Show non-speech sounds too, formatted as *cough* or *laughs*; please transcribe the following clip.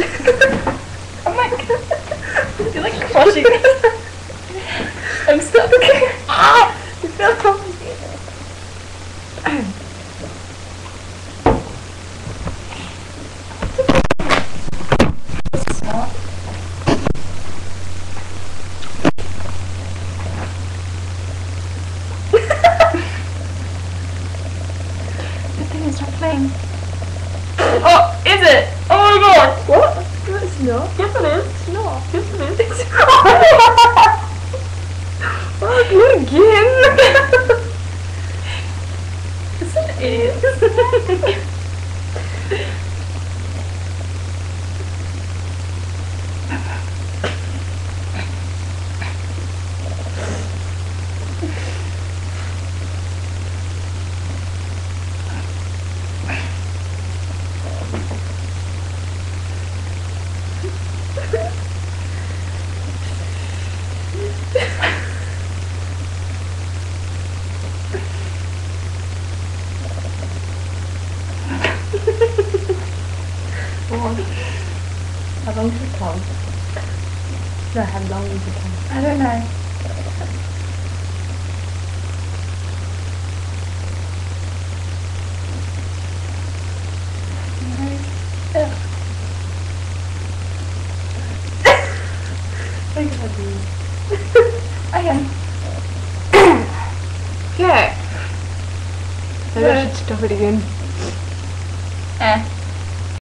oh my god. You're like crushing *laughs* I'm stuck. ah! *laughs* You feel complicated. *laughs* The thing is not playing. Oh, is it? Oh my god! What? No, it's not. Yes it is. It's *laughs* not. Yes it is. Oh, do again. yes it is. How long does it come? No, how long does it come? I don't know. Ugh. Think about these. Okay. *coughs* Okay. Maybe I should stop it again. Eh.